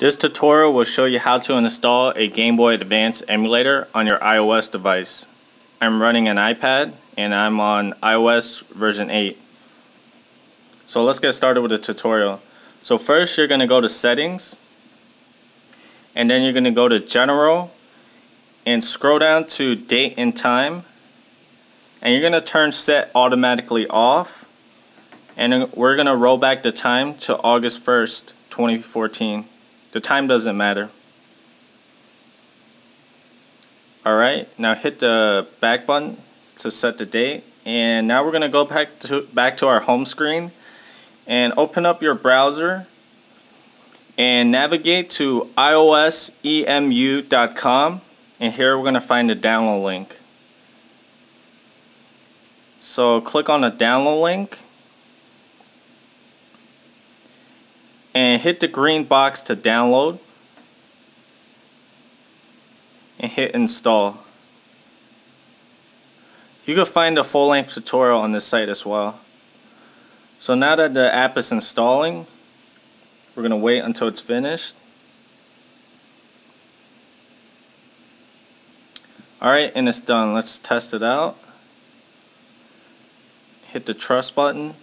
This tutorial will show you how to install a Game Boy Advance emulator on your iOS device. I'm running an iPad and I'm on iOS version 8. So let's get started with the tutorial. So first you're going to go to settings and then you're going to go to general and scroll down to date and time and you're going to turn set automatically off and we're going to roll back the time to August 1st 2014 the time doesn't matter. Alright, now hit the back button to set the date. And now we're going to go back to, back to our home screen and open up your browser and navigate to iosemu.com and here we're going to find the download link. So click on the download link and hit the green box to download and hit install. You can find a full-length tutorial on this site as well. So now that the app is installing, we're going to wait until it's finished. Alright, and it's done. Let's test it out. Hit the trust button.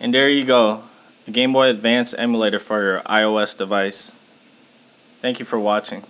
And there you go, the Game Boy Advance emulator for your iOS device. Thank you for watching.